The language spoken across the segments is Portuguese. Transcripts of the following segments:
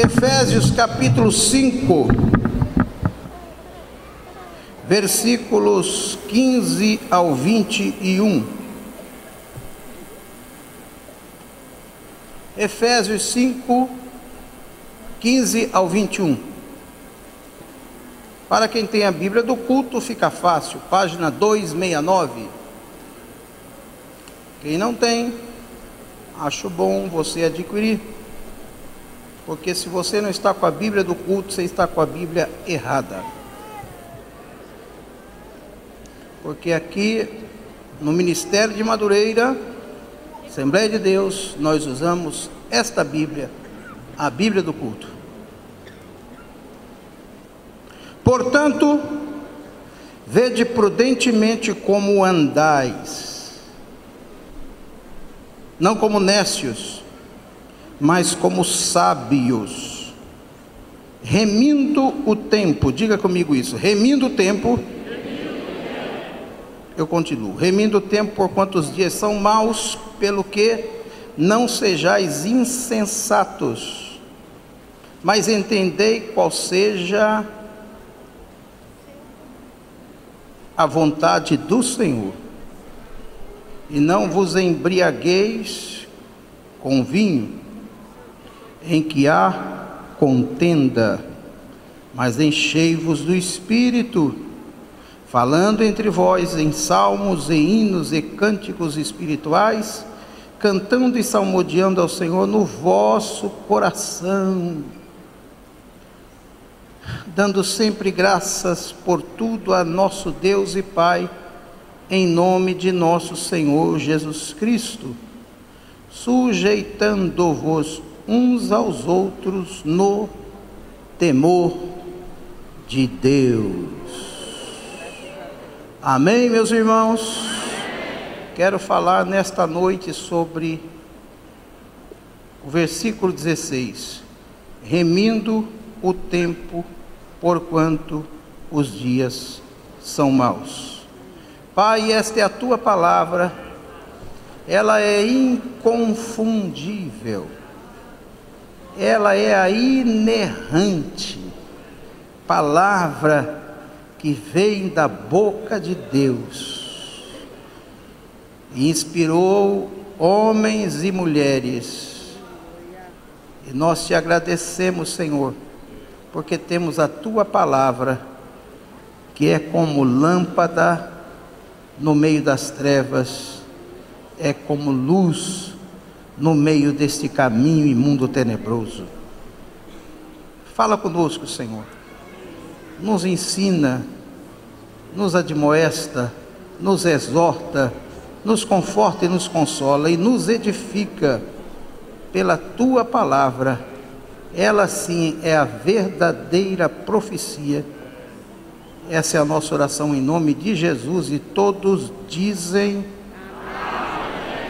Efésios capítulo 5, versículos 15 ao 21. Efésios 5, 15 ao 21. Para quem tem a Bíblia do culto, fica fácil, página 269. Quem não tem, acho bom você adquirir. Porque se você não está com a Bíblia do culto, você está com a Bíblia errada. Porque aqui no Ministério de Madureira, Assembleia de Deus, nós usamos esta Bíblia, a Bíblia do culto. Portanto, vede prudentemente como andais, não como nécios, mas como sábios, remindo o tempo, diga comigo isso, remindo o tempo, eu continuo, remindo o tempo por quantos dias são maus, pelo que não sejais insensatos, mas entendei qual seja a vontade do Senhor, e não vos embriagueis com vinho, em que há contenda, mas enchei-vos do Espírito, falando entre vós em salmos e hinos e cânticos espirituais, cantando e salmodiando ao Senhor no vosso coração, dando sempre graças por tudo a nosso Deus e Pai, em nome de nosso Senhor Jesus Cristo, sujeitando-vos uns aos outros no temor de Deus. Amém, meus irmãos? Quero falar nesta noite sobre o versículo 16: remindo o tempo, porquanto os dias são maus. Pai, esta é a tua palavra, ela é inconfundível ela é a inerrante palavra que vem da boca de Deus e inspirou homens e mulheres. E nós te agradecemos, Senhor, porque temos a tua palavra, que é como lâmpada no meio das trevas, é como luz no meio deste caminho imundo tenebroso. Fala conosco, Senhor. Nos ensina, nos admoesta, nos exorta, nos conforta e nos consola e nos edifica pela tua palavra. Ela sim é a verdadeira profecia. Essa é a nossa oração em nome de Jesus e todos dizem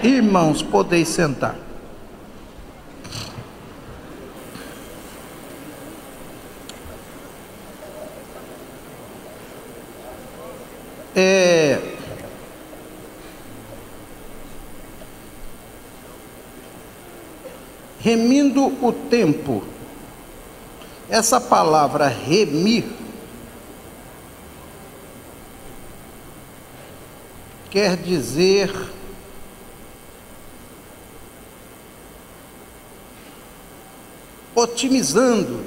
Irmãos, podeis sentar. É, remindo o tempo. Essa palavra remir quer dizer otimizando.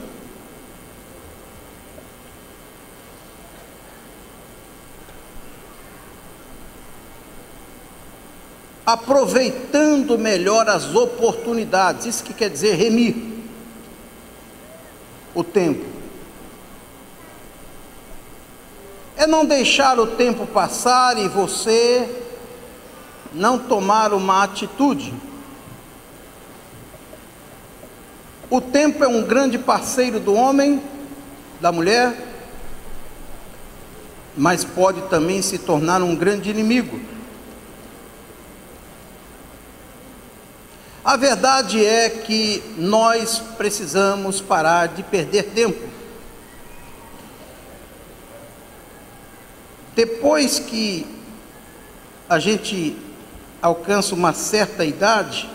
Aproveitando melhor as oportunidades, isso que quer dizer remir o tempo. É não deixar o tempo passar e você não tomar uma atitude. O tempo é um grande parceiro do homem, da mulher, mas pode também se tornar um grande inimigo. A verdade é que nós precisamos parar de perder tempo. Depois que a gente alcança uma certa idade,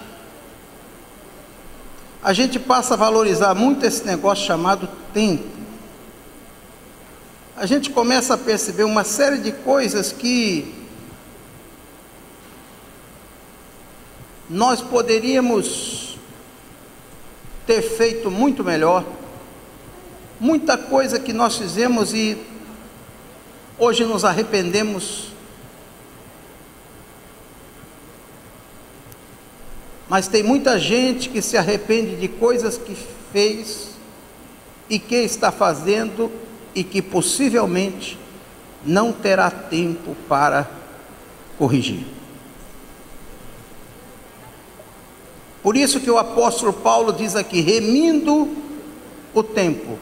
a gente passa a valorizar muito esse negócio chamado tempo. A gente começa a perceber uma série de coisas que nós poderíamos ter feito muito melhor. Muita coisa que nós fizemos e hoje nos arrependemos. Mas tem muita gente que se arrepende de coisas que fez e que está fazendo e que possivelmente não terá tempo para corrigir. Por isso que o apóstolo Paulo diz aqui, remindo o tempo,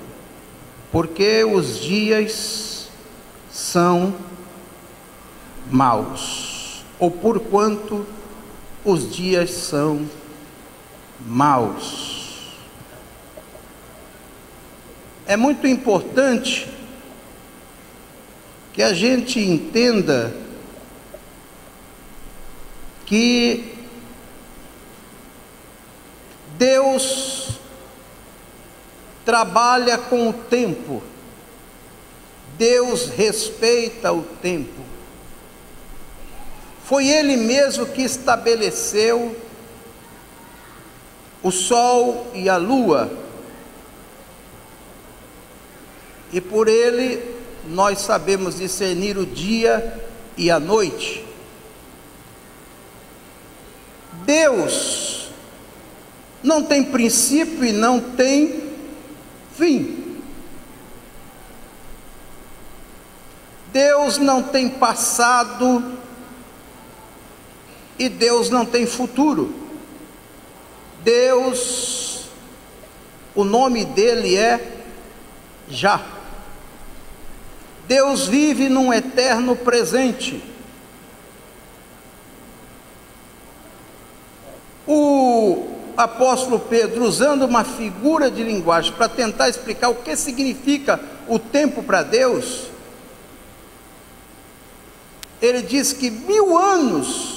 porque os dias são maus, ou porquanto os dias são maus. É muito importante que a gente entenda que Deus trabalha com o tempo, Deus respeita o tempo. Foi Ele mesmo que estabeleceu o sol e a lua, e por Ele nós sabemos discernir o dia e a noite. Deus não tem princípio e não tem fim. Deus não tem passado e Deus não tem futuro. Deus, o nome dele é Já. Deus vive num eterno presente. O apóstolo Pedro, usando uma figura de linguagem para tentar explicar o que significa o tempo para Deus, ele diz que mil anos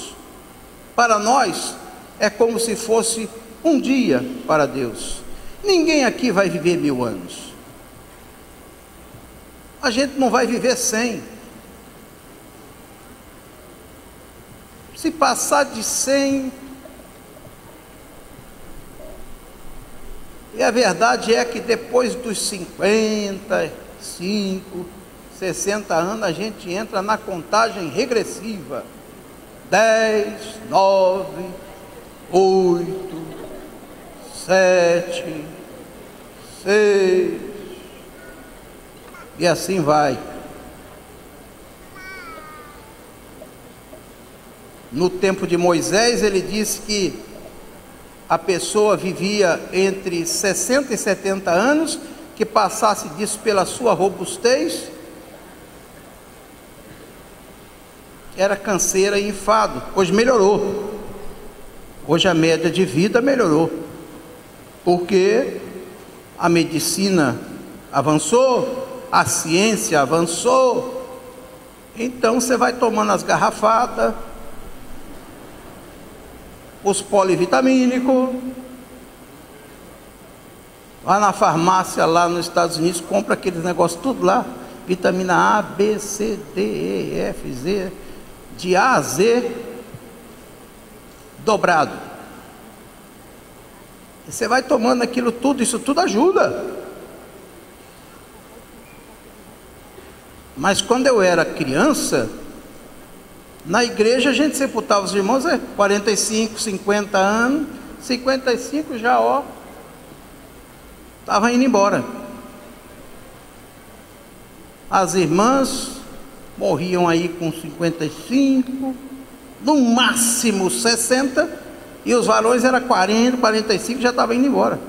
para nós é como se fosse um dia para Deus. Ninguém aqui vai viver mil anos. A gente não vai viver cem. Se passar de cem, E a verdade é que depois dos 55, 60 anos, a gente entra na contagem regressiva. 10, 9, 8, 7, 6, e assim vai. No tempo de Moisés, ele disse que a pessoa vivia entre 60 e 70 anos, que passasse disso pela sua robustez, era canseira e enfado. Hoje melhorou. Hoje a média de vida melhorou. Porque a medicina avançou, a ciência avançou. Então você vai tomando as garrafadas, os polivitamínicos. Vai na farmácia lá nos Estados Unidos, compra aqueles negócios tudo lá, vitamina A, B, C, D, E, F, Z, de A a Z, dobrado. E você vai tomando aquilo tudo, isso tudo ajuda. Mas quando eu era criança, na igreja a gente sepultava os irmãos, é 45, 50 anos, 55 já, ó, estava indo embora. As irmãs morriam aí com 55, no máximo 60, e os varões era 40, 45, já estavam indo embora.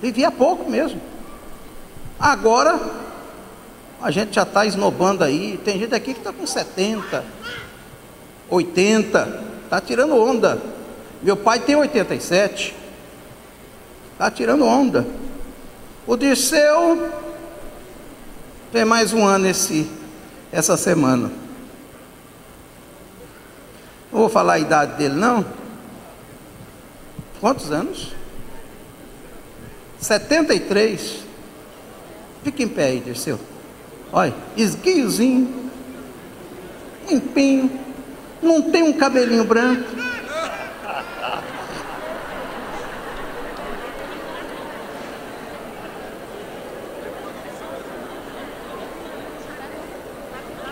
Vivia pouco mesmo. Agora a gente já está esnobando aí. Tem gente aqui que está com 70, 80, está tirando onda. Meu pai tem 87, está tirando onda. O Dirceu tem mais um ano esse, essa semana. Não vou falar a idade dele, não. quantos anos? 73. Fica em pé aí, Dirceu. Olha, esguiozinho, limpinho, não tem um cabelinho branco.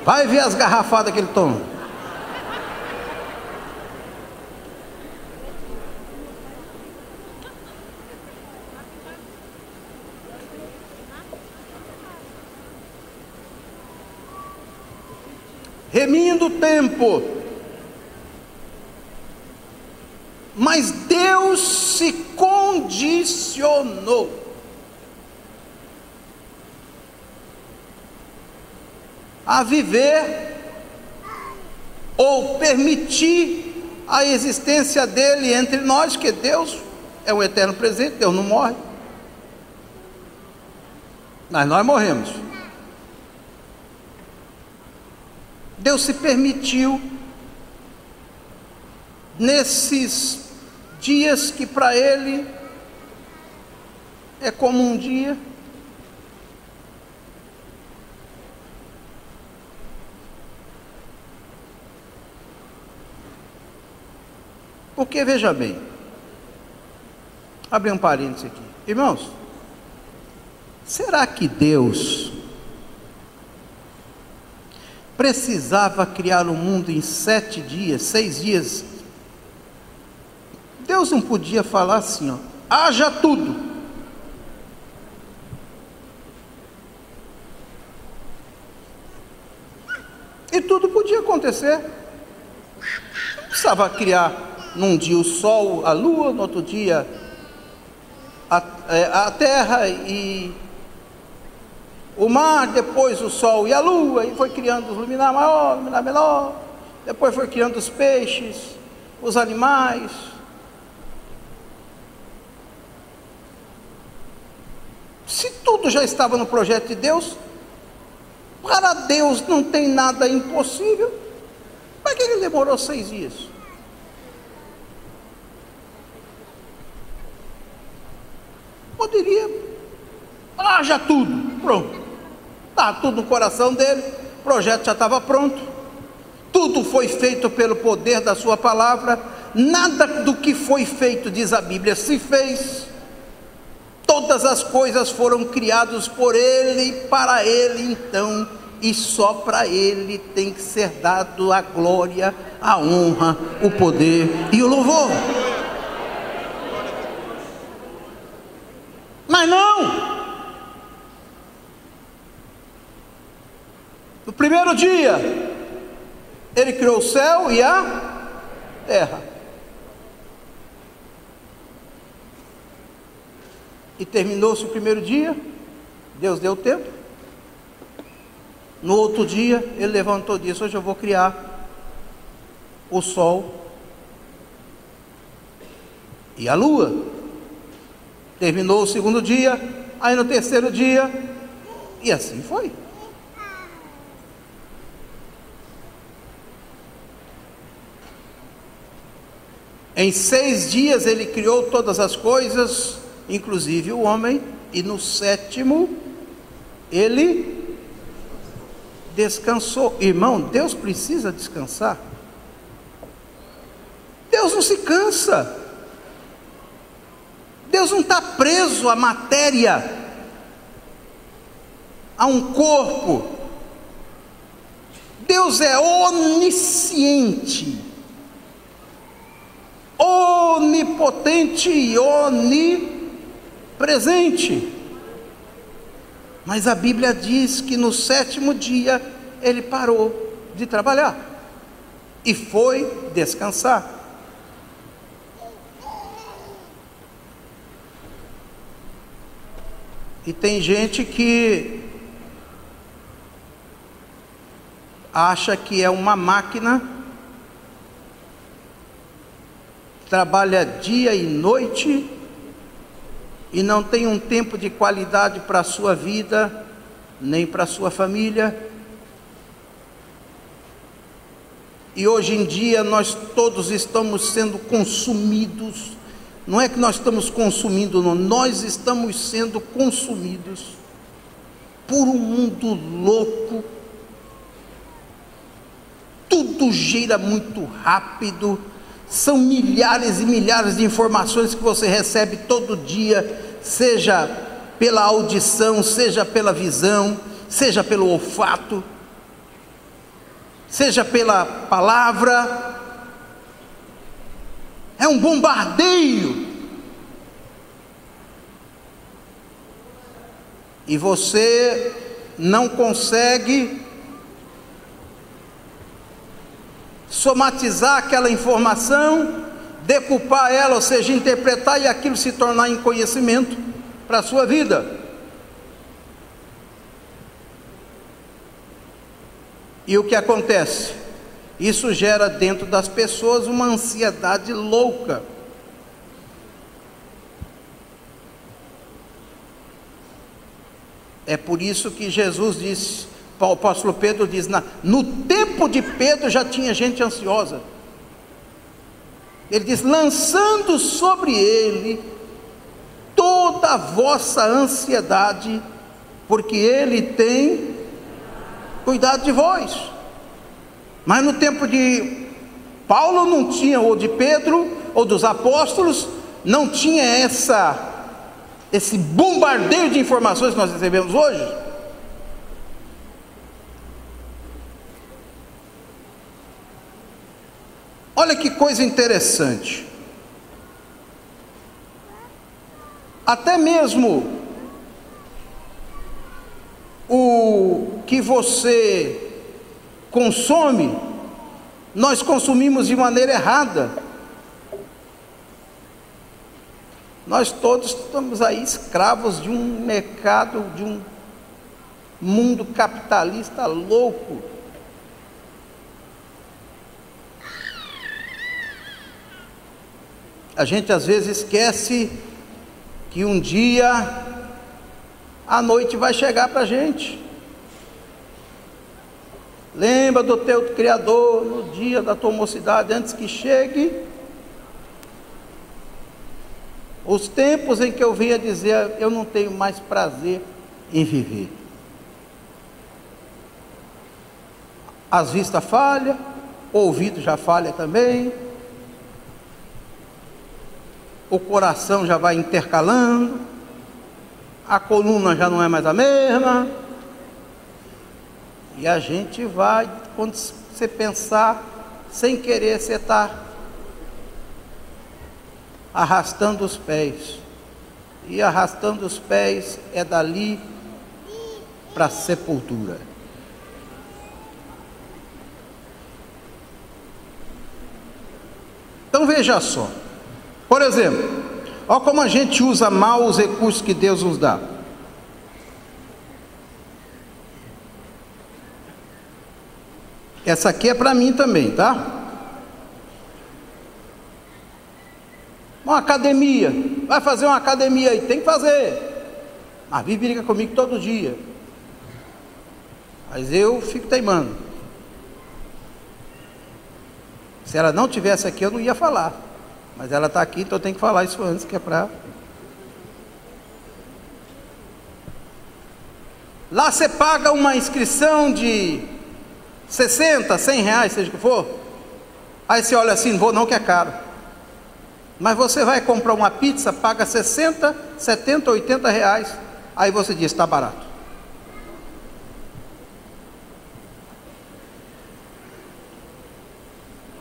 Vai ver as garrafadas que ele toma. remindo o tempo. Mas Deus se condicionou. A viver ou permitir a existência dele entre nós, que Deus é o eterno presente, Deus não morre. Mas nós morremos. Deus se permitiu, nesses dias que para Ele é como um dia, Porque veja bem, abre um parênteses aqui, irmãos, será que Deus precisava criar o um mundo em sete dias, seis dias. Deus não podia falar assim, ó, haja tudo. E tudo podia acontecer. Não precisava criar num dia o sol, a lua, no outro dia a, é, a terra e o mar, depois o sol e a lua, e foi criando os luminar maior, luminar menor, depois foi criando os peixes, os animais. Se tudo já estava no projeto de Deus, para Deus não tem nada impossível, para que ele demorou seis dias? Poderia, haja tudo, pronto. Estava tudo no coração dele, o projeto já estava pronto, tudo foi feito pelo poder da Sua palavra, nada do que foi feito, diz a Bíblia, se fez. Todas as coisas foram criadas por Ele, para Ele, então, e só para Ele tem que ser dado a glória, a honra, o poder e o louvor. Mas não, No primeiro dia, ele criou o céu e a terra. E terminou-se o primeiro dia, Deus deu tempo. No outro dia, ele levantou e disse: Hoje eu vou criar o sol e a lua. Terminou o segundo dia, aí no terceiro dia, e assim foi. Em seis dias ele criou todas as coisas, inclusive o homem, e no sétimo ele descansou. Irmão, Deus precisa descansar. Deus não se cansa. Deus não está preso à matéria, a um corpo. Deus é onisciente onipotente e onipresente. Mas a Bíblia diz que no sétimo dia ele parou de trabalhar e foi descansar. E tem gente que acha que é uma máquina trabalha dia e noite e não tem um tempo de qualidade para a sua vida, nem para a sua família. E hoje em dia nós todos estamos sendo consumidos não é que nós estamos consumindo, não, nós estamos sendo consumidos por um mundo louco. Tudo gira muito rápido, são milhares e milhares de informações que você recebe todo dia, seja pela audição, seja pela visão, seja pelo olfato, seja pela palavra. É um bombardeio. E você não consegue somatizar aquela informação, decupar ela, ou seja, interpretar e aquilo se tornar em conhecimento para a sua vida. E o que acontece? Isso gera dentro das pessoas uma ansiedade louca. É por isso que Jesus disse, o apóstolo Pedro diz: no tempo de Pedro já tinha gente ansiosa. Ele diz: lançando sobre ele toda a vossa ansiedade, porque ele tem cuidado de vós. Mas no tempo de Paulo não tinha, ou de Pedro, ou dos apóstolos, não tinha essa esse bombardeio de informações que nós recebemos hoje. Olha que coisa interessante. Até mesmo o que você consome, nós consumimos de maneira errada. Nós todos estamos aí escravos de um mercado, de um mundo capitalista louco. A gente às vezes esquece que um dia a noite vai chegar para a gente. Lembra do teu Criador no dia da tua mocidade, antes que chegue. Os tempos em que eu vinha dizer, eu não tenho mais prazer em viver. As vistas falham, o ouvido já falha também, o coração já vai intercalando, a coluna já não é mais a mesma. E a gente vai, quando você pensar, sem querer, você está arrastando os pés. E arrastando os pés é dali para a sepultura. Então veja só. Por exemplo, Olha como a gente usa mal os recursos que Deus nos dá. Essa aqui é para mim também, tá? Uma academia. Vai fazer uma academia aí, tem que fazer. A Bíblia briga comigo todo dia. Mas eu fico teimando. Se ela não tivesse aqui, eu não ia falar. Mas ela está aqui, então eu tenho que falar isso antes, que é para. Lá você paga uma inscrição de 60, 100 reais, seja o que for. Aí você olha assim, vou não que é caro. Mas você vai comprar uma pizza, paga 60, 70, 80 reais. Aí você diz, está barato.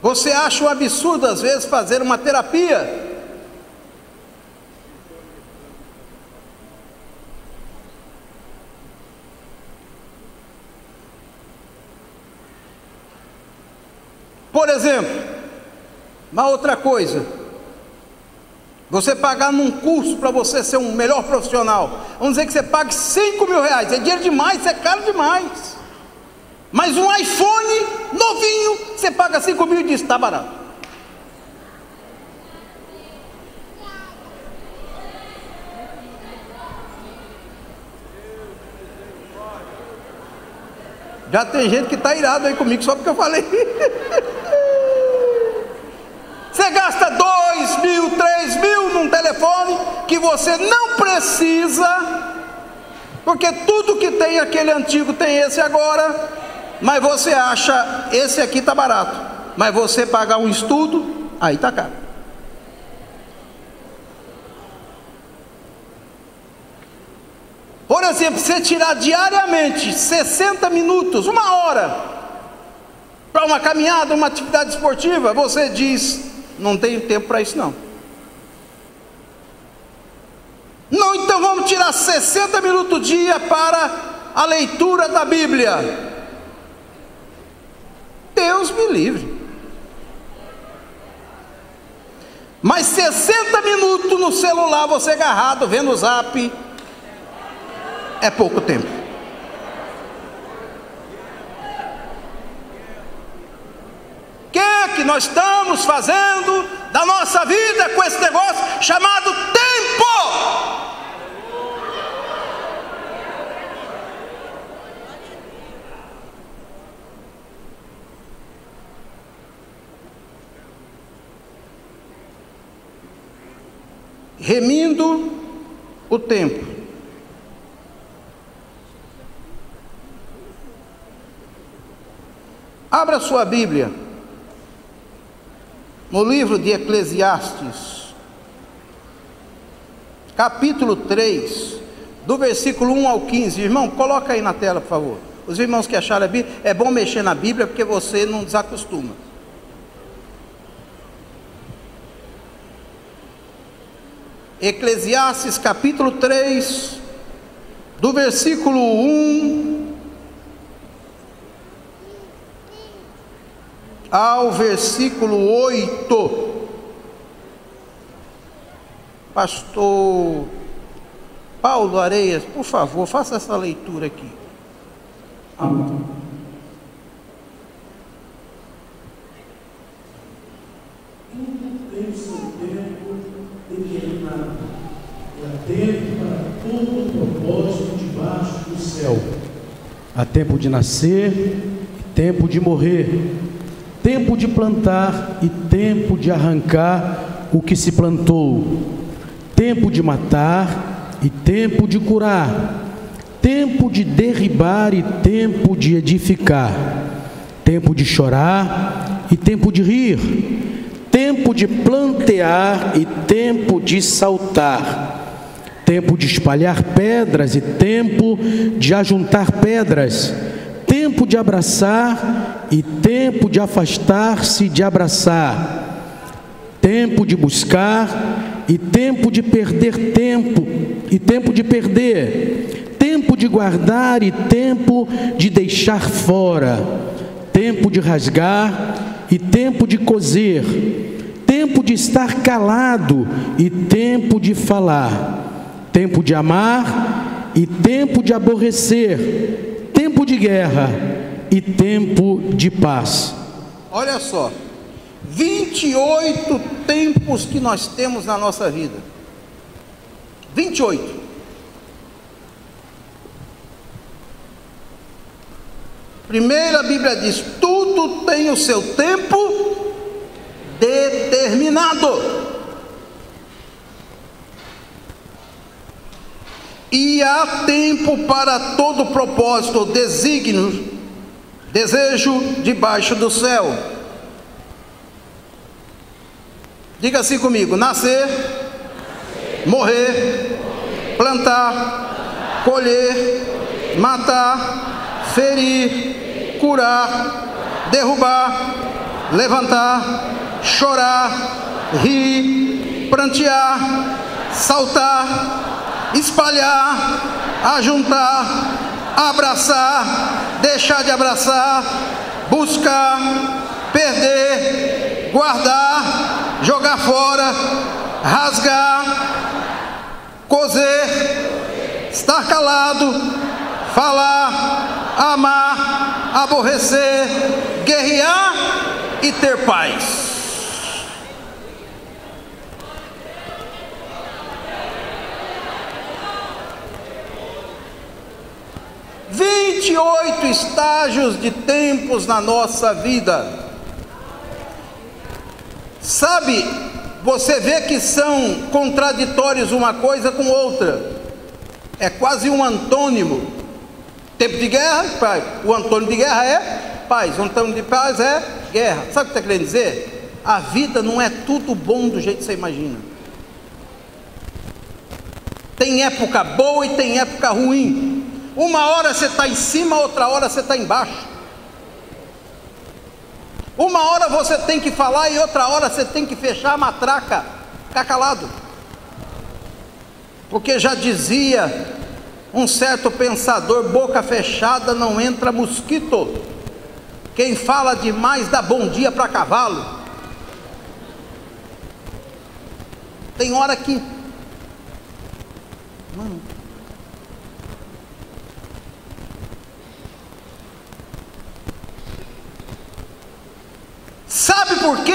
Você acha um absurdo às vezes fazer uma terapia? Por exemplo, uma outra coisa, você pagar num curso para você ser um melhor profissional, vamos dizer que você pague 5 mil reais, é dinheiro demais, é caro demais. Mas um iPhone novinho, você paga 5 mil e diz, está barato. Já tem gente que está irado aí comigo só porque eu falei. Você gasta dois mil, 3 mil num telefone que você não precisa, porque tudo que tem aquele antigo tem esse agora, mas você acha esse aqui está barato, mas você pagar um estudo, aí está caro. Por exemplo, você tirar diariamente 60 minutos, uma hora, para uma caminhada, uma atividade esportiva, você diz: não tenho tempo para isso não. Não, então vamos tirar 60 minutos dia para a leitura da Bíblia. Deus me livre. Mas 60 minutos no celular você agarrado, vendo o zap, é pouco tempo. O que nós estamos fazendo da nossa vida com esse negócio chamado tempo? Remindo o tempo. Abra sua Bíblia no livro de Eclesiastes, capítulo 3, do versículo 1 ao 15. Irmão, coloca aí na tela, por favor. Os irmãos que acharam a Bíblia, é bom mexer na Bíblia porque você não desacostuma. Eclesiastes capítulo 3, do versículo 1 ao versículo 8. Pastor Paulo Areias, por favor, faça essa leitura aqui. Tudo tem seu tempo determinado. E há tempo para todo propósito debaixo do céu. Há tempo de nascer tempo de morrer tempo de plantar e tempo de arrancar o que se plantou, tempo de matar e tempo de curar, tempo de derribar e tempo de edificar, tempo de chorar e tempo de rir, tempo de plantear e tempo de saltar, tempo de espalhar pedras e tempo de ajuntar pedras tempo de abraçar e tempo de afastar-se de abraçar, tempo de buscar e tempo de perder tempo, e tempo de perder, tempo de guardar e tempo de deixar fora, tempo de rasgar e tempo de coser, tempo de estar calado e tempo de falar, tempo de amar e tempo de aborrecer tempo de guerra e tempo de paz. Olha só, 28 tempos que nós temos na nossa vida. 28. Primeiro a Bíblia diz: tudo tem o seu tempo determinado. E há tempo para todo propósito, desígnio, desejo debaixo do céu. Diga assim comigo: nascer, morrer, plantar, colher, matar, ferir, curar, derrubar, levantar, chorar, rir, prantear, saltar espalhar, ajuntar, abraçar, deixar de abraçar, buscar, perder, guardar, jogar fora, rasgar, coser, estar calado, falar, amar, aborrecer, guerrear e ter paz. 28 estágios de tempos na nossa vida. Sabe, você vê que são contraditórios uma coisa com outra. É quase um antônimo. Tempo de guerra, paz. O antônimo de guerra é paz. O antônimo de paz é guerra. Sabe o que está querendo dizer? A vida não é tudo bom do jeito que você imagina. Tem época boa e tem época ruim. Uma hora você está em cima, outra hora você está embaixo. Uma hora você tem que falar e outra hora você tem que fechar a matraca, ficar calado. Porque já dizia um certo pensador: boca fechada não entra mosquito. Quem fala demais dá bom dia para cavalo. Tem hora que. Não. Sabe por que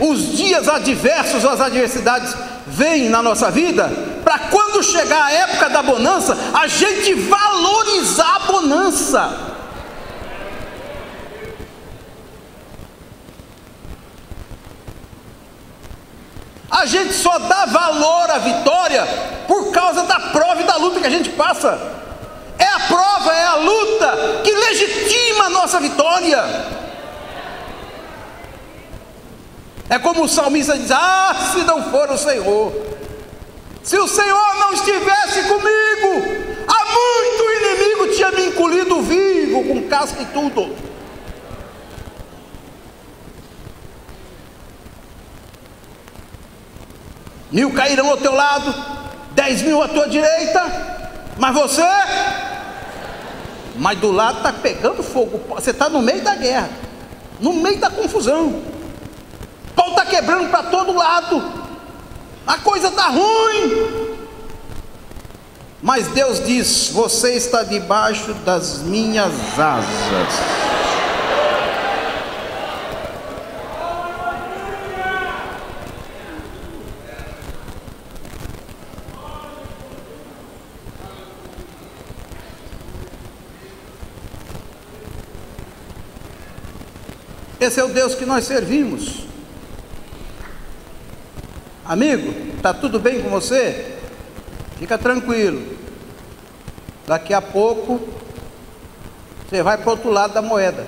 os dias adversos, as adversidades vêm na nossa vida? Para quando chegar a época da bonança, a gente valorizar a bonança. A gente só dá valor à vitória por causa da prova e da luta que a gente passa. É a prova, é a luta que legitima a nossa vitória. É como o salmista diz: Ah, se não for o Senhor, se o Senhor não estivesse comigo, há muito inimigo tinha me encolhido vivo, com casca e tudo. Mil cairão ao teu lado, dez mil à tua direita, mas você, mas do lado está pegando fogo, você está no meio da guerra, no meio da confusão quebrando para todo lado, a coisa está ruim. Mas Deus diz: Você está debaixo das minhas asas. Esse é o Deus que nós servimos. Amigo, está tudo bem com você? Fica tranquilo. Daqui a pouco você vai para o outro lado da moeda.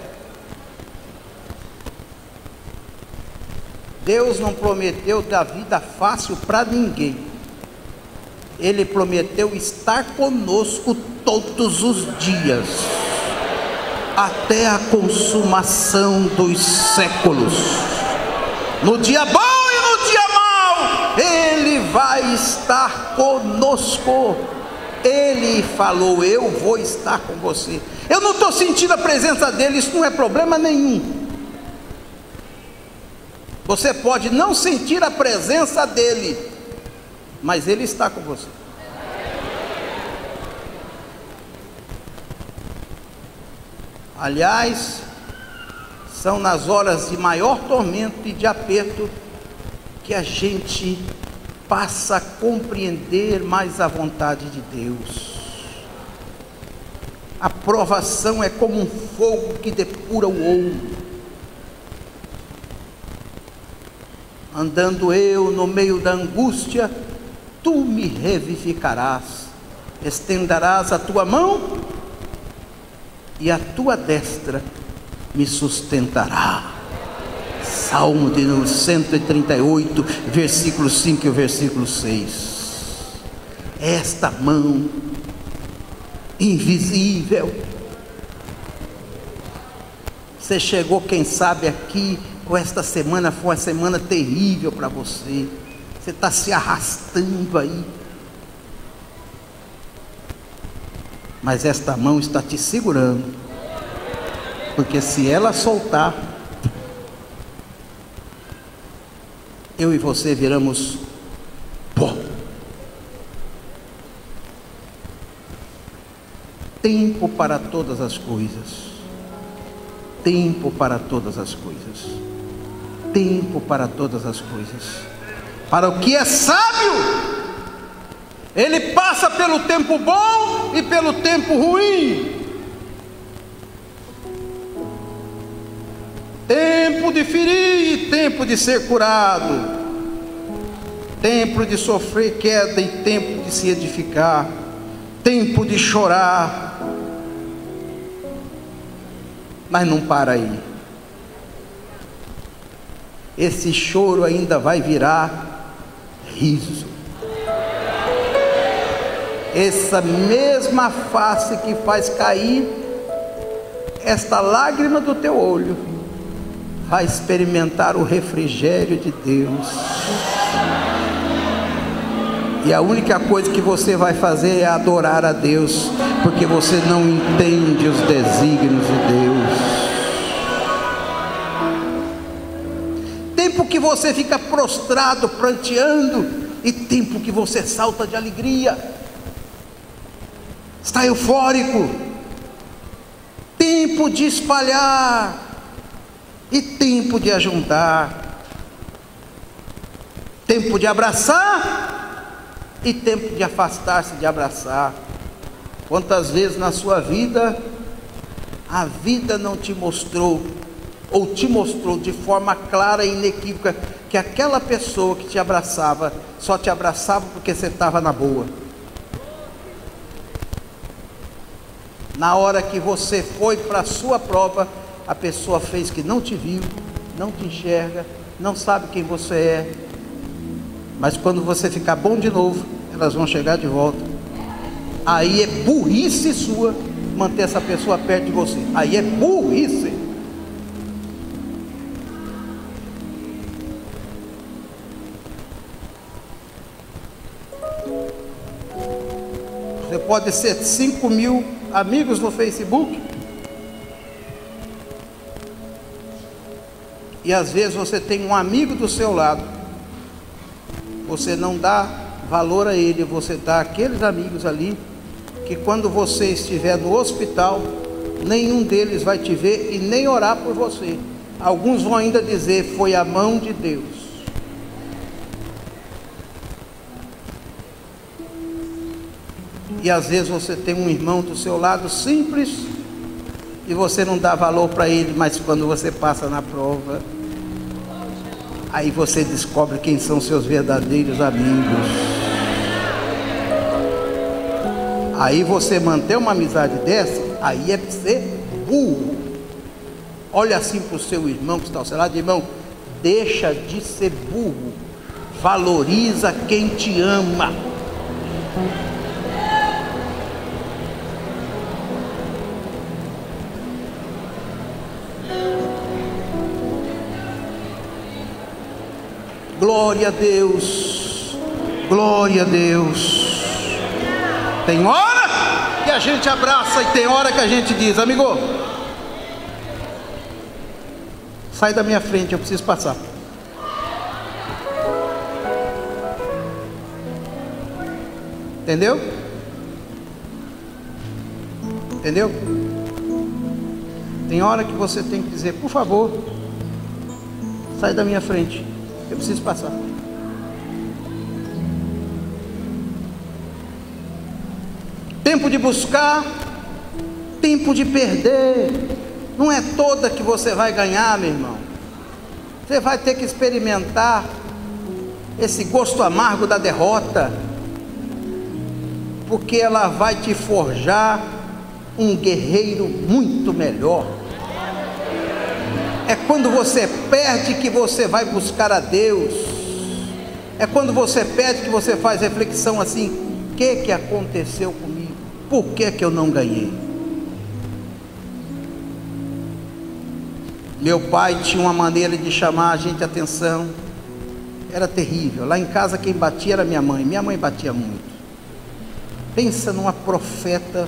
Deus não prometeu dar vida fácil para ninguém. Ele prometeu estar conosco todos os dias, até a consumação dos séculos. No dia bom ele vai estar conosco. Ele falou: Eu vou estar com você. Eu não estou sentindo a presença dele, isso não é problema nenhum. Você pode não sentir a presença dele, mas ele está com você. Aliás, são nas horas de maior tormento e de aperto que a gente passa a compreender mais a vontade de Deus. A provação é como um fogo que depura o ouro. Andando eu no meio da angústia, tu me revivificarás, estenderás a tua mão e a tua destra me sustentará. Salmo de 138, versículo 5 e o versículo 6. Esta mão invisível. Você chegou, quem sabe, aqui, ou esta semana foi uma semana terrível para você. Você está se arrastando aí. Mas esta mão está te segurando. Porque se ela soltar, eu e você viramos pó. Tempo para todas as coisas. Tempo para todas as coisas. Tempo para todas as coisas. Para o que é sábio, ele passa pelo tempo bom e pelo tempo ruim. Tempo de ferir e tempo de ser curado. tempo de sofrer queda e tempo de se edificar, tempo de chorar. Mas não para aí. Esse choro ainda vai virar riso. Essa mesma face que faz cair esta lágrima do teu olho, vai experimentar o refrigério de Deus. E a única coisa que você vai fazer é adorar a Deus, porque você não entende os desígnios de Deus. Tempo que você fica prostrado, pranteando, e tempo que você salta de alegria, está eufórico. Tempo de espalhar e tempo de ajuntar. Tempo de abraçar e tempo de afastar-se de abraçar. Quantas vezes na sua vida a vida não te mostrou ou te mostrou de forma clara e inequívoca que aquela pessoa que te abraçava só te abraçava porque você estava na boa. Na hora que você foi para a sua prova, a pessoa fez que não te viu, não te enxerga, não sabe quem você é, mas quando você ficar bom de novo, elas vão chegar de volta. Aí é burrice sua manter essa pessoa perto de você. Aí é burrice. Você pode ser 5 mil amigos no Facebook. E às vezes você tem um amigo do seu lado você não dá valor a ele, você dá aqueles amigos ali que quando você estiver no hospital, nenhum deles vai te ver e nem orar por você. Alguns vão ainda dizer: foi a mão de Deus. E às vezes você tem um irmão do seu lado simples e você não dá valor para ele, mas quando você passa na prova, Aí você descobre quem são seus verdadeiros amigos. Aí você manter uma amizade dessa, aí é ser burro. Olha assim para o seu irmão que está ao seu lado, irmão, deixa de ser burro. Valoriza quem te ama. Glória a Deus. Glória a Deus. Tem hora que a gente abraça e tem hora que a gente diz, amigo, sai da minha frente, eu preciso passar. Entendeu? Entendeu? Tem hora que você tem que dizer, por favor, sai da minha frente. Eu preciso passar. Tempo de buscar, tempo de perder. Não é toda que você vai ganhar, meu irmão. Você vai ter que experimentar esse gosto amargo da derrota, porque ela vai te forjar um guerreiro muito melhor. É quando você perde que você vai buscar a Deus. É quando você perde que você faz reflexão assim: o que que aconteceu comigo? Por que que eu não ganhei? Meu pai tinha uma maneira de chamar a gente a atenção. Era terrível. Lá em casa quem batia era minha mãe. Minha mãe batia muito. Pensa numa profeta.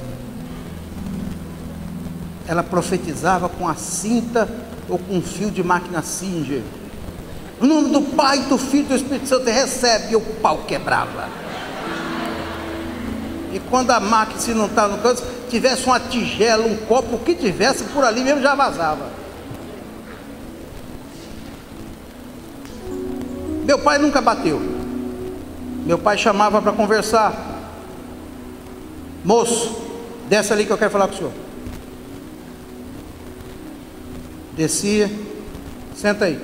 Ela profetizava com a cinta ou com um fio de máquina Singer. O nome do Pai, do Filho e do Espírito Santo recebe e o pau quebrava. E quando a máquina, se não está no canto, tivesse uma tigela, um copo, o que tivesse por ali mesmo já vazava. Meu pai nunca bateu. Meu pai chamava para conversar. Moço, desce ali que eu quero falar com o senhor. Descia, senta aí.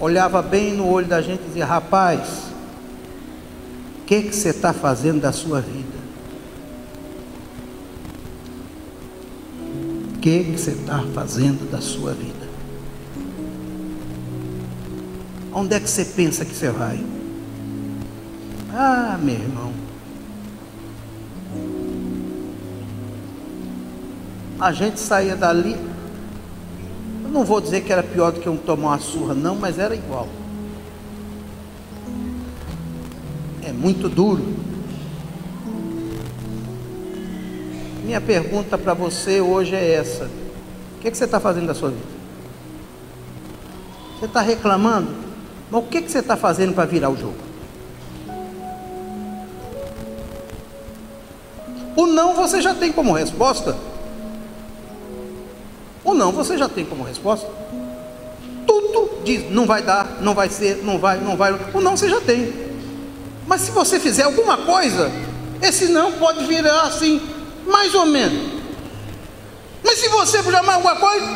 olhava bem no olho da gente e dizia: Rapaz, o que, que você está fazendo da sua vida? O que, que você está fazendo da sua vida? Onde é que você pensa que você vai? Ah, meu irmão. A gente saía dali. Não vou dizer que era pior do que um tomar uma surra, não, mas era igual. É muito duro. Minha pergunta para você hoje é essa: O que, que você está fazendo da sua vida? Você está reclamando? Mas o que, que você está fazendo para virar o jogo? O não você já tem como resposta. O não você já tem como resposta. Tudo diz não vai dar, não vai ser, não vai, não vai. O não você já tem. Mas se você fizer alguma coisa, esse não pode virar assim, mais ou menos. Mas se você fizer mais alguma coisa,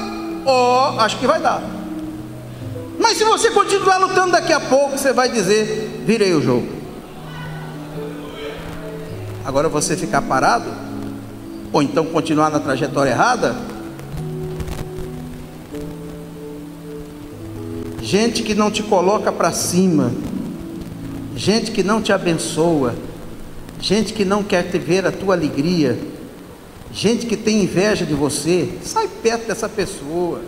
ó, oh, acho que vai dar. Mas se você continuar lutando daqui a pouco, você vai dizer, virei o jogo. Agora você ficar parado, ou então continuar na trajetória errada, gente que não te coloca para cima, gente que não te abençoa, gente que não quer te ver a tua alegria, gente que tem inveja de você, sai perto dessa pessoa.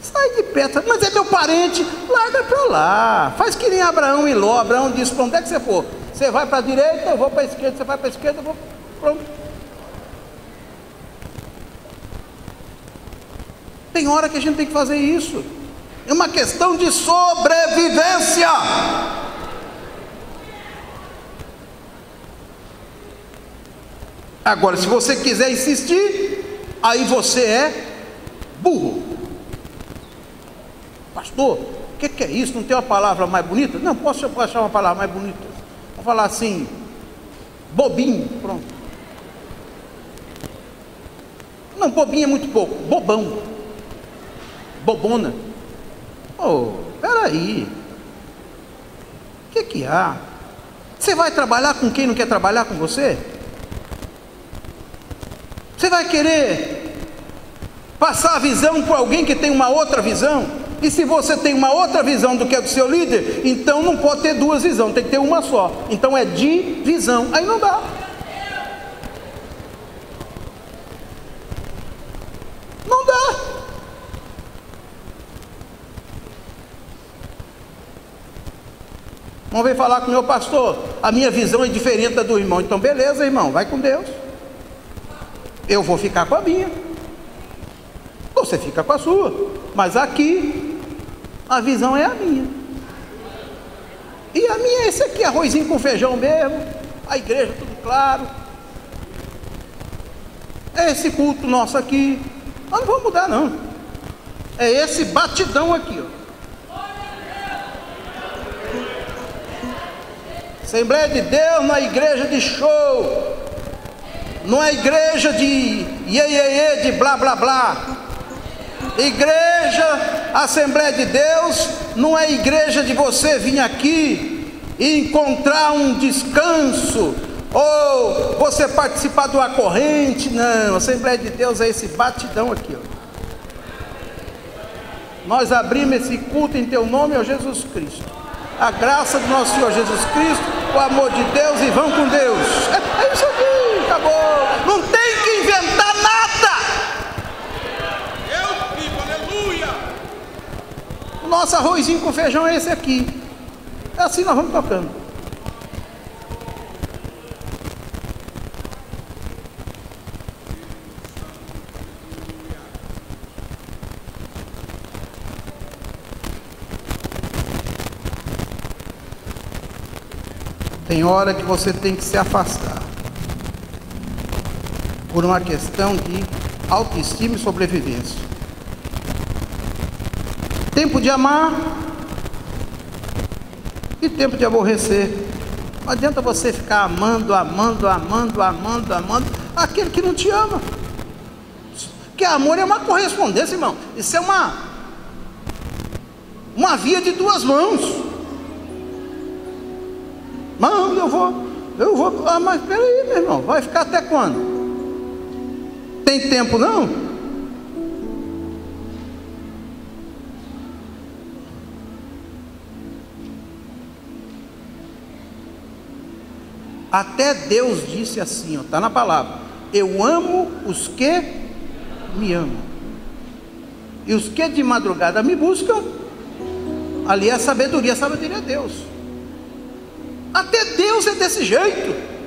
Sai de perto, mas é meu parente, larga para lá. Faz que nem Abraão e Ló. Abraão disse: para onde é que você for? Você vai para a direita, eu vou para a esquerda, você vai para a esquerda, eu vou. Pronto. Tem hora que a gente tem que fazer isso. É uma questão de sobrevivência. Agora, se você quiser insistir, aí você é burro. Pastor, o que, que, é isso? Não tem uma palavra mais bonita? Não, posso achar uma palavra mais bonita falar assim, bobinho, pronto. Não, bobinho é muito pouco, bobão, bobona. Oh, peraí, o que que há? Você vai trabalhar com quem não quer trabalhar com você? Você vai querer passar a visão para alguém que tem uma outra visão? E se você tem uma outra visão do que é do seu líder, então não pode ter duas visões, tem que ter uma só. Então é divisão. Aí não dá. Não dá. Vamos vir falar com o meu pastor. A minha visão é diferente da do irmão. Então, beleza, irmão, vai com Deus. Eu vou ficar com a minha. Você fica com a sua. Mas aqui a visão é a minha. E a minha é esse aqui, arrozinho com feijão mesmo, a igreja tudo claro. É esse culto nosso aqui. Nós não vamos mudar não. É esse batidão aqui, ó. Assembleia de Deus não é igreja de show, não é igreja de iê, de blá blá blá. Igreja, Assembleia de Deus, não é igreja de você vir aqui e encontrar um descanso, ou você participar de uma corrente, não, Assembleia de Deus é esse batidão aqui, ó. Nós abrimos esse culto em teu nome, ó Jesus Cristo. A graça do nosso Senhor Jesus Cristo, o amor de Deus e vão com Deus. É, é isso aqui, acabou. Não tem que inventar nada. Nosso arrozinho com feijão é esse aqui. É assim nós vamos tocando. Tem hora que você tem que se afastar. Por uma questão de autoestima e sobrevivência. Tempo de amar e tempo de aborrecer. Não adianta você ficar amando, amando, amando, amando, amando aquele que não te ama. Que amor é uma correspondência, irmão. Isso é uma uma via de duas mãos. Não, eu vou, eu vou. Ah, mas peraí, meu irmão, vai ficar até quando? Tem tempo não? Até Deus disse assim, está na palavra: Eu amo os que me amam. E os que de madrugada me buscam, ali é sabedoria, sabedoria é Deus. Até Deus é desse jeito.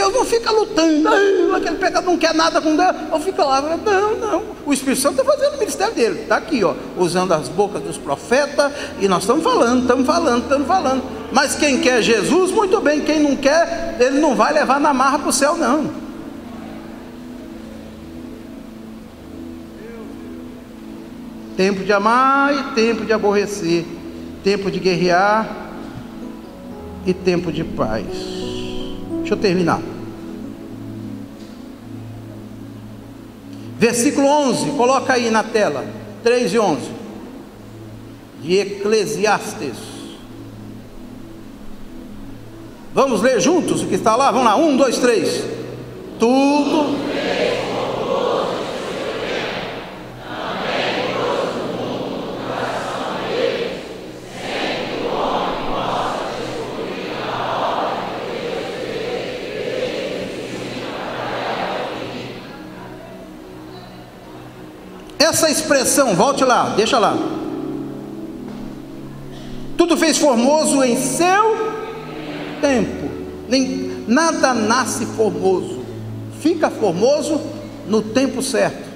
Deus não fica lutando, aquele pecado não quer nada com Deus, ou fica lá, não, não. O Espírito Santo está fazendo o ministério dele, está aqui, ó, usando as bocas dos profetas, e nós estamos falando, estamos falando, estamos falando. Mas quem quer Jesus, muito bem, quem não quer, ele não vai levar na marra para o céu, não. Tempo de amar e tempo de aborrecer, tempo de guerrear e tempo de paz. Deixa eu terminar. Versículo 11, coloca aí na tela, 3 e 11, de Eclesiastes. Vamos ler juntos o que está lá? Vamos lá, 1, 2, 3. Tudo expressão, volte lá, deixa lá. Tudo fez formoso em seu tempo. Nem, nada nasce formoso. Fica formoso no tempo certo.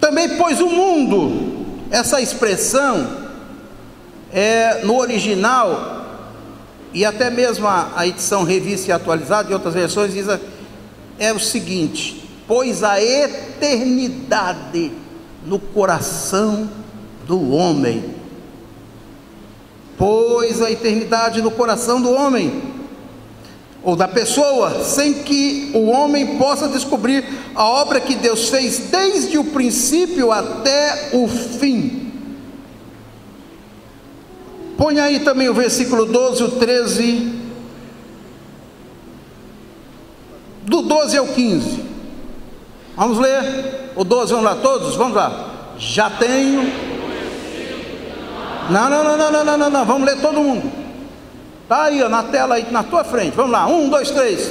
Também pôs o mundo. Essa expressão é no original e até mesmo a, a edição revista e atualizada de outras versões diz é o seguinte: pôs a eternidade no coração do homem. Pôs a eternidade no coração do homem, ou da pessoa, sem que o homem possa descobrir a obra que Deus fez desde o princípio até o fim. Põe aí também o versículo 12, o 13, do 12 ao 15. Vamos ler o 12, vamos lá, todos? Vamos lá. Já tenho. Não, não, não, não, não, não, não, não. vamos ler todo mundo. Está aí, ó, na tela aí, na tua frente. Vamos lá, um, dois, três.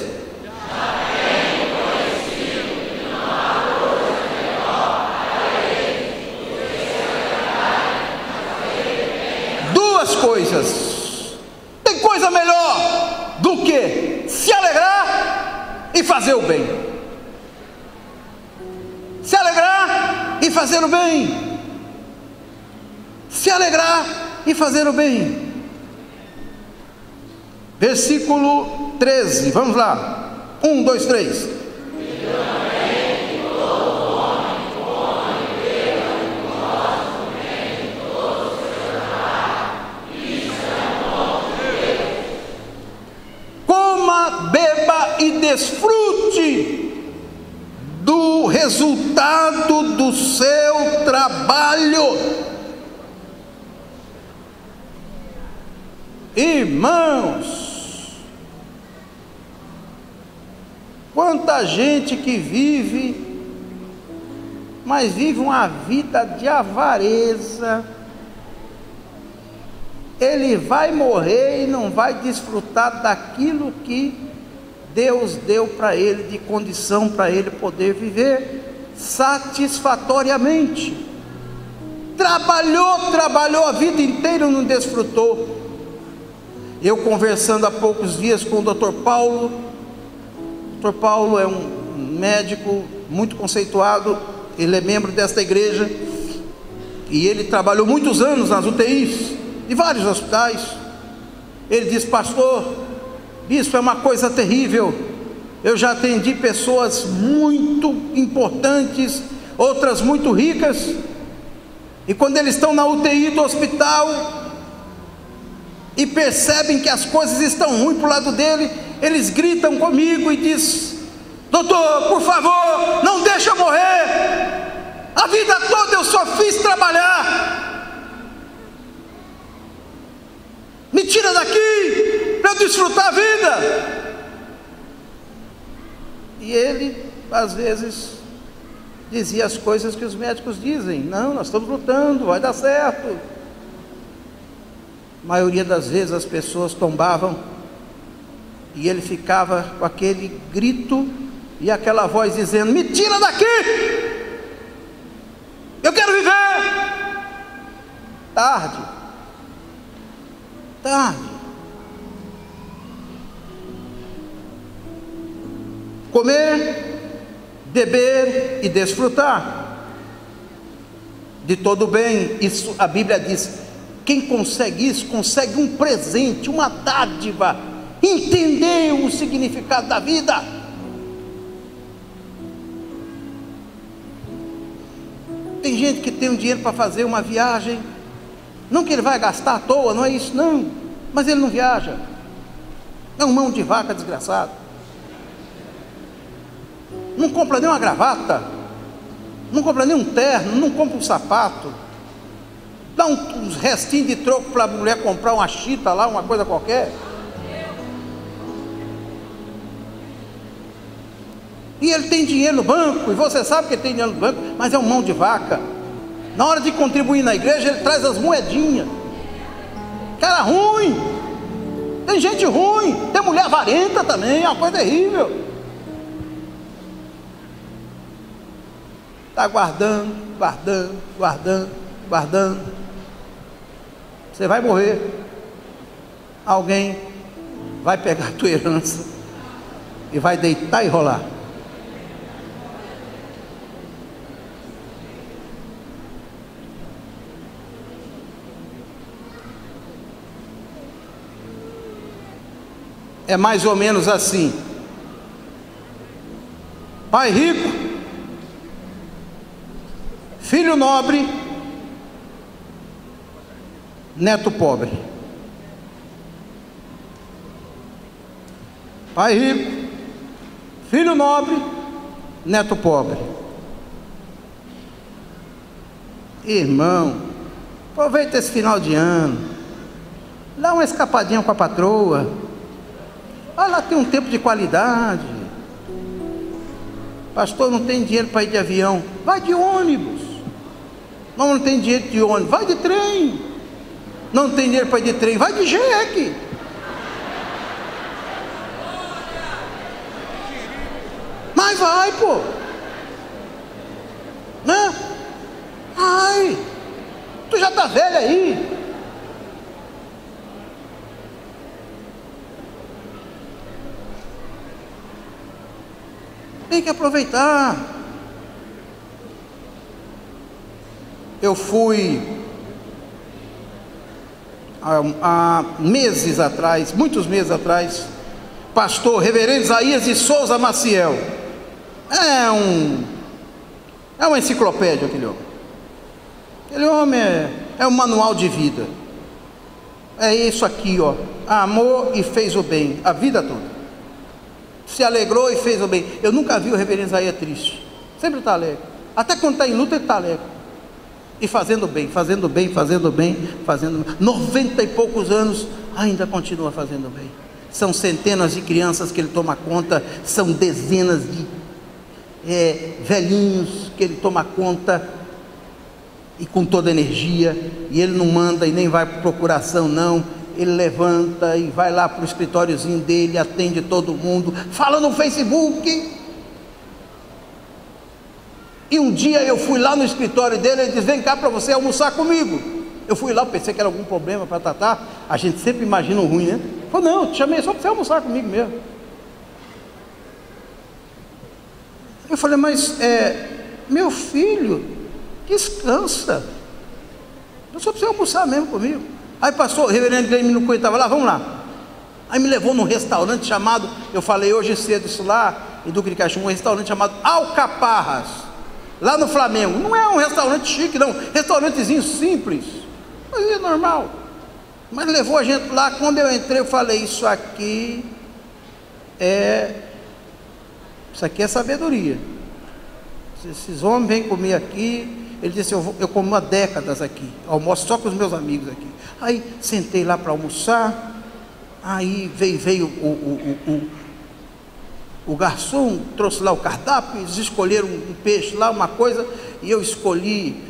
Duas coisas. Tem coisa melhor do que se alegrar e fazer o bem se alegrar e fazer o bem. Se alegrar e fazer o bem. Versículo 13, vamos lá. Um, dois, três. Coma, beba e desfrute resultado do seu trabalho. Irmãos, quanta gente que vive, mas vive uma vida de avareza, ele vai morrer e não vai desfrutar daquilo que Deus deu para ele de condição para ele poder viver satisfatoriamente. Trabalhou, trabalhou a vida inteira não desfrutou. Eu conversando há poucos dias com o Dr. Paulo, o Dr. Paulo é um médico muito conceituado, ele é membro desta igreja e ele trabalhou muitos anos nas UTIs de vários hospitais. Ele disse, pastor, isso é uma coisa terrível. Eu já atendi pessoas muito importantes, outras muito ricas, e quando eles estão na UTI do hospital e percebem que as coisas estão ruins para o lado dele, eles gritam comigo e diz: Doutor, por favor, não deixa eu morrer. A vida toda eu só fiz trabalhar. Me tira daqui para eu desfrutar a vida. E ele, às vezes, dizia as coisas que os médicos dizem: não, nós estamos lutando, vai dar certo. A maioria das vezes as pessoas tombavam e ele ficava com aquele grito e aquela voz dizendo: Me tira daqui! Eu quero viver! Tarde, tarde. Comer, beber e desfrutar de todo bem. Isso a Bíblia diz: quem consegue isso, consegue um presente, uma dádiva, entendeu o significado da vida. Tem gente que tem um dinheiro para fazer uma viagem, não que ele vai gastar à toa, não é isso, não, mas ele não viaja, é um mão de vaca desgraçado, não compra nem uma gravata, não compra nem um terno, não compra um sapato, dá uns restinhos de troco para a mulher comprar uma chita lá, uma coisa qualquer. E ele tem dinheiro no banco, e você sabe que ele tem dinheiro no banco, mas é um mão de vaca. Na hora de contribuir na igreja, ele traz as moedinhas. Cara ruim. Tem gente ruim. Tem mulher avarenta também, é uma coisa terrível. Está guardando, guardando, guardando, guardando. Você vai morrer. Alguém vai pegar a tua herança e vai deitar e rolar. É mais ou menos assim: pai rico, filho nobre, neto pobre. Pai rico, filho nobre, neto pobre. Irmão, aproveita esse final de ano, dá uma escapadinha com a patroa Vai lá tem um tempo de qualidade. Pastor, não tem dinheiro para ir de avião. Vai de ônibus. Não, não tem dinheiro de ônibus. Vai de trem. Não tem dinheiro para ir de trem. Vai de jegue. Mas vai, pô. Né? Ai. Tu já tá velho aí. Tem que aproveitar. Eu fui há, meses atrás, muitos meses atrás, pastor reverendo Isaías de Souza Maciel. É um é uma enciclopédia aquele homem. Aquele homem é, é um manual de vida. É isso aqui, ó. Amor e fez o bem a vida toda se alegrou e fez o bem. Eu nunca vi o reverendo Isaías triste. Sempre está alegre. Até quando está em luta, ele está alegre. E fazendo bem, fazendo bem, fazendo bem, fazendo bem. 90 e poucos anos, ainda continua fazendo bem. São centenas de crianças que ele toma conta, são dezenas de é, velhinhos que ele toma conta e com toda energia, e ele não manda e nem vai para procuração, não ele levanta e vai lá para o escritóriozinho dele, atende todo mundo, fala no Facebook. E um dia eu fui lá no escritório dele, ele disse: Vem cá para você almoçar comigo. Eu fui lá, pensei que era algum problema para tratar. A gente sempre imagina o ruim, né? Falou: Não, te chamei só para você almoçar comigo mesmo. Eu falei: Mas, é, meu filho, descansa. Eu só preciso almoçar mesmo comigo. Aí passou, o reverendo Guilherme Cunha estava lá, vamos lá. Aí me levou num restaurante chamado, eu falei hoje cedo isso lá, em Duque de Caxias, um restaurante chamado Alcaparras, lá no Flamengo. Não é um restaurante chique, não, restaurantezinho simples, mas é normal. Mas levou a gente lá, quando eu entrei, eu falei, isso aqui é. Isso aqui é sabedoria. Esses homens vêm comer aqui. Ele disse: Eu, vou, eu como há décadas aqui, almoço só com os meus amigos aqui. Aí sentei lá para almoçar. Aí veio, veio o, o, o, o, garçom, trouxe lá o cardápio, eles escolheram um peixe lá, uma coisa, e eu escolhi,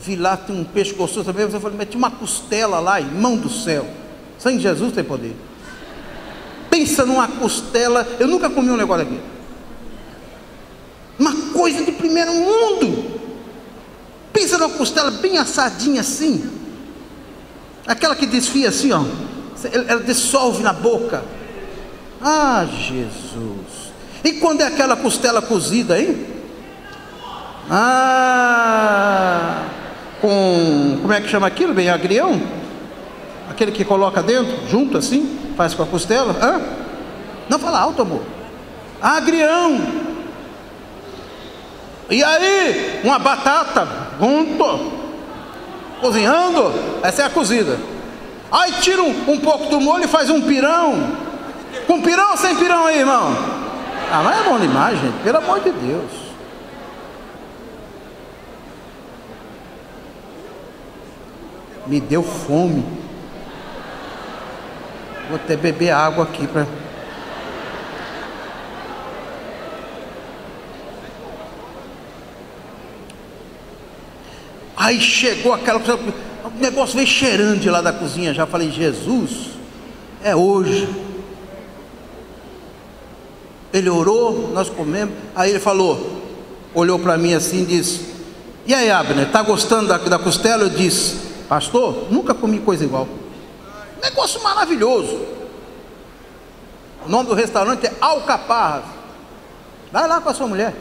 vi lá, tem um peixe gostoso também. Eu falei, mas tinha uma costela lá, irmão do céu. Sangue Jesus tem poder. Pensa numa costela, eu nunca comi um negócio aqui. Uma coisa de primeiro mundo. Pensa numa costela bem assadinha assim. Aquela que desfia assim, ó. Ela dissolve na boca. Ah, Jesus. E quando é aquela costela cozida, hein? Ah, com como é que chama aquilo? Bem agrião? Aquele que coloca dentro, junto assim, faz com a costela. Hã? Não fala alto, amor. Agrião. E aí, uma batata junto, cozinhando. Essa é a cozida. Aí tira um, um pouco do molho e faz um pirão. Com pirão ou sem pirão aí, irmão? Ah, mas é bom demais, gente. Pelo amor de Deus. Me deu fome. Vou até beber água aqui para. Aí chegou aquela coisa, o negócio veio cheirando de lá da cozinha. Já falei, Jesus, é hoje. Ele orou, nós comemos. Aí ele falou, olhou para mim assim e disse: E aí, Abner, está gostando da, da costela? Eu disse: Pastor, nunca comi coisa igual. Negócio maravilhoso. O nome do restaurante é Alcaparras. Vai lá com a sua mulher.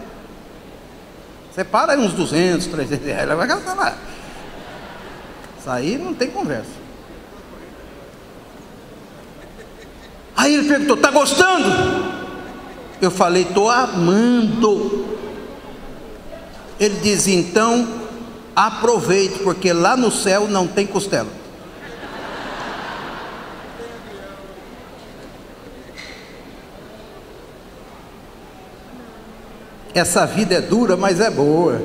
Separa aí uns 200, 300 reais. Ela vai gastar lá. Isso aí não tem conversa. Aí ele perguntou: Está gostando? Eu falei: Estou amando. Ele diz: Então aproveite, porque lá no céu não tem costela. Essa vida é dura, mas é boa.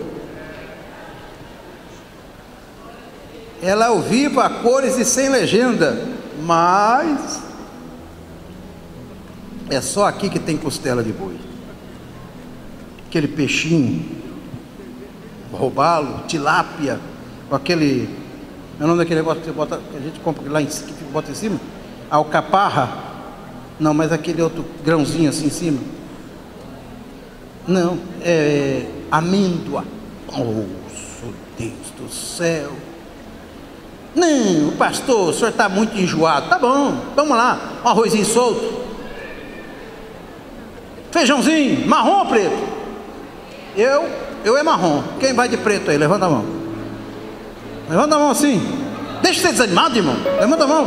Ela é ao vivo, a cores e sem legenda, mas é só aqui que tem costela de boi. Aquele peixinho, roubalo, tilápia, com aquele. É o nome daquele negócio que, bota, que a gente compra lá em, bota em cima? Alcaparra. Não, mas aquele outro grãozinho assim em cima. Não, é amêndoa. Oh, Deus do céu. Não, pastor, o senhor está muito enjoado. Tá bom, vamos lá. Um arrozinho solto. Feijãozinho, marrom ou preto? Eu, eu é marrom. Quem vai de preto aí? Levanta a mão. Levanta a mão assim. Deixa de ser desanimado, irmão. Levanta a mão.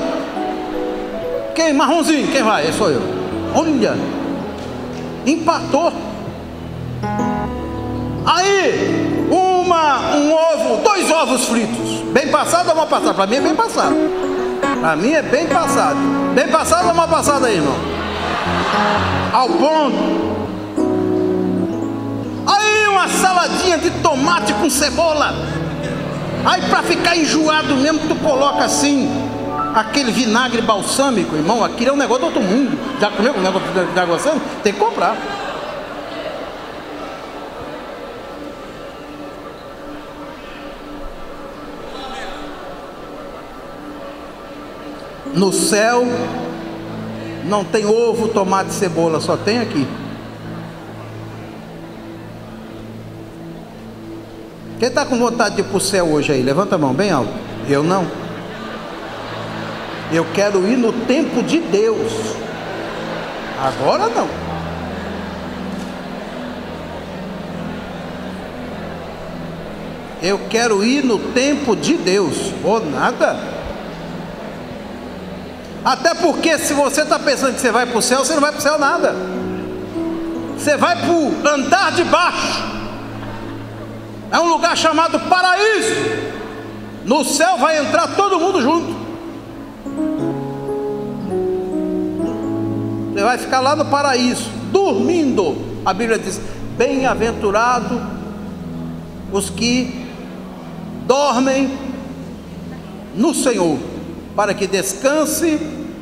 Quem? Marronzinho. Quem vai? Esse sou eu. Olha. Empatou. Aí, uma, um ovo, dois ovos fritos. Bem passado ou mal passado? Para mim é bem passado. Para mim é bem passado. Bem passado ou mal passado aí, irmão? Ao ponto. Aí uma saladinha de tomate com cebola. Aí para ficar enjoado mesmo, tu coloca assim aquele vinagre balsâmico, irmão. Aquilo é um negócio do outro mundo. Já comeu um negócio de água Tem que comprar. No céu não tem ovo, tomate e cebola, só tem aqui. Quem está com vontade de ir para o céu hoje aí? Levanta a mão bem alto. Eu não. Eu quero ir no tempo de Deus. Agora não. Eu quero ir no tempo de Deus. Ou nada. Até porque se você está pensando que você vai para o céu, você não vai para o céu nada. Você vai para o andar de baixo. É um lugar chamado paraíso. No céu vai entrar todo mundo junto. Você vai ficar lá no paraíso, dormindo. A Bíblia diz: bem-aventurado os que dormem no Senhor, para que descanse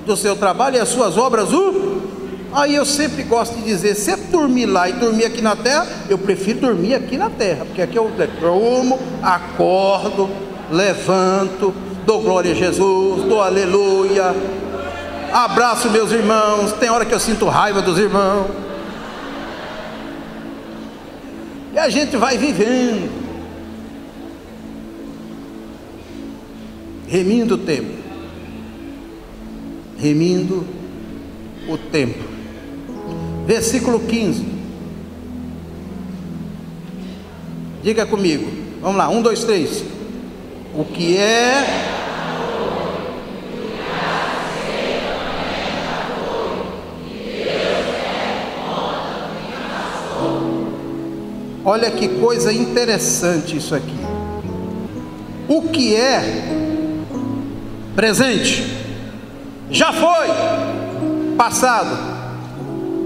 do seu trabalho e as suas obras o. Aí eu sempre gosto de dizer, se dormir lá e dormir aqui na terra, eu prefiro dormir aqui na terra, porque aqui eu durmo, acordo, levanto, dou glória a Jesus, dou aleluia, abraço meus irmãos, tem hora que eu sinto raiva dos irmãos. E a gente vai vivendo, remindo o tempo, remindo o tempo. Versículo 15. Diga comigo. Vamos lá, um, dois, três. O que é Olha que coisa interessante isso aqui. O que é presente já foi passado.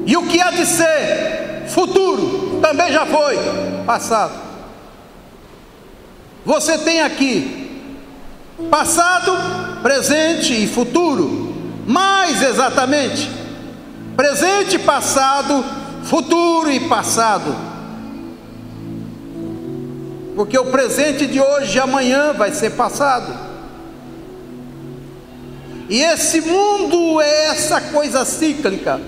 E o que há de ser futuro também já foi passado. Você tem aqui passado, presente e futuro. Mais exatamente, presente, passado, futuro e passado porque o presente de hoje e amanhã vai ser passado. E esse mundo é essa coisa cíclica.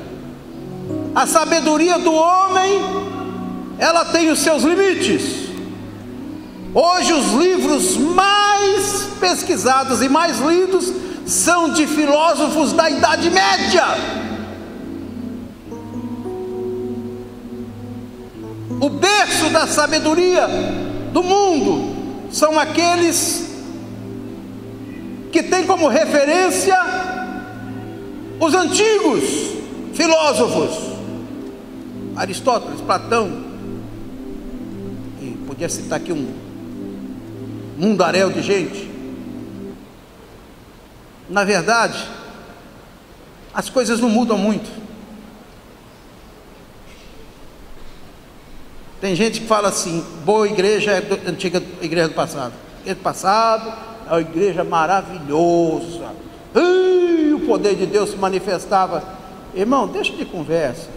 A sabedoria do homem, ela tem os seus limites. Hoje os livros mais pesquisados e mais lidos são de filósofos da Idade Média. O berço da sabedoria do mundo são aqueles que têm como referência os antigos filósofos, Aristóteles, Platão, e podia citar aqui um mundaréu de gente. Na verdade, as coisas não mudam muito. Tem gente que fala assim: boa igreja é antiga igreja do passado. Igreja do passado uma igreja maravilhosa. Ui, o poder de Deus se manifestava. Irmão, deixa de conversa.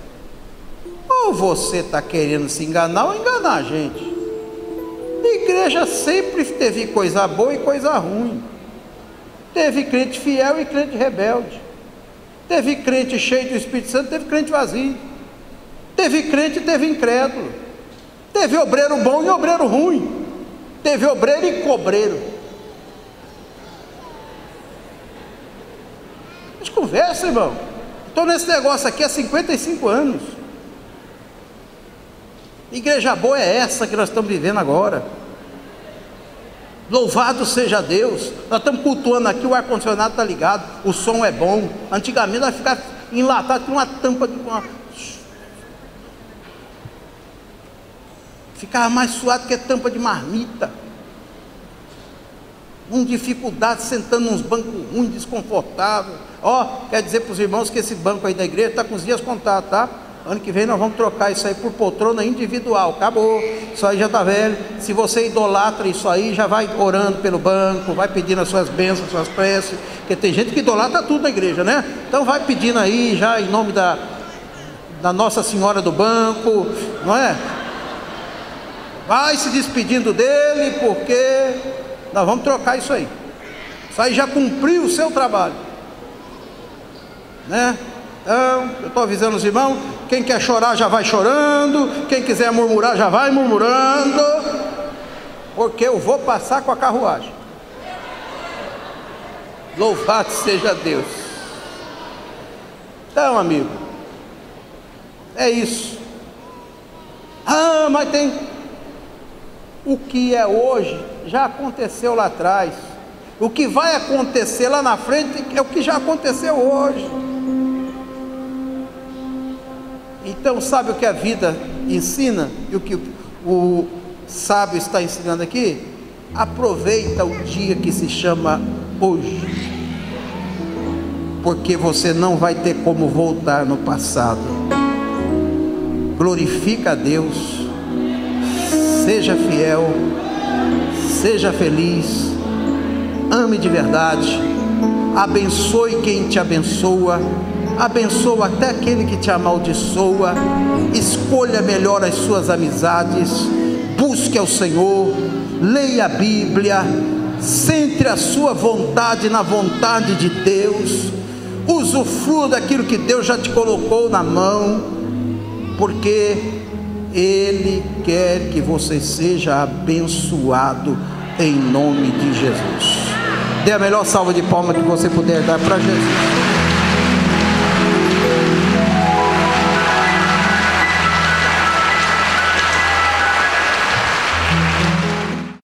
Ou você está querendo se enganar ou enganar a gente. A igreja sempre teve coisa boa e coisa ruim. Teve crente fiel e crente rebelde. Teve crente cheio do Espírito Santo, teve crente vazio. Teve crente e teve incrédulo. Teve obreiro bom e obreiro ruim. Teve obreiro e cobreiro. Gente conversa, irmão. Estou nesse negócio aqui há 55 anos. Igreja boa é essa que nós estamos vivendo agora. Louvado seja Deus. Nós estamos cultuando aqui, o ar-condicionado está ligado, o som é bom. Antigamente nós ficava enlatado, tinha uma tampa de uma ficava mais suado que tampa de marmita. Com dificuldade, sentando nos bancos ruins, desconfortáveis. Ó, oh, quer dizer para os irmãos que esse banco aí da igreja está com os dias contados, tá? Ano que vem nós vamos trocar isso aí por poltrona individual. Acabou. Isso aí já está velho. Se você idolatra isso aí, já vai orando pelo banco, vai pedindo as suas bênçãos, suas preces. Porque tem gente que idolatra tudo na igreja, né? Então vai pedindo aí, já em nome da, da Nossa Senhora do Banco, não é? vai se despedindo dele, porque nós vamos trocar isso aí. Isso aí já cumpriu o seu trabalho. Né? Então, eu estou avisando os irmãos: quem quer chorar já vai chorando, quem quiser murmurar já vai murmurando, porque eu vou passar com a carruagem. Louvado seja Deus. Então, amigo, é isso. Ah, mas tem o que é hoje já aconteceu lá atrás. O que vai acontecer lá na frente é o que já aconteceu hoje. Então, sabe o que a vida ensina e o que o sábio está ensinando aqui? Aproveita o dia que se chama hoje, porque você não vai ter como voltar no passado. Glorifica a Deus seja fiel, seja feliz, ame de verdade, abençoe quem te abençoa, abençoa até aquele que te amaldiçoa, escolha melhor as suas amizades, busque ao Senhor, leia a Bíblia, centre a sua vontade na vontade de Deus, usufrua daquilo que Deus já te colocou na mão, porque Ele quer que você seja abençoado em nome de Jesus. Dê a melhor salva de palmas que você puder dar para Jesus.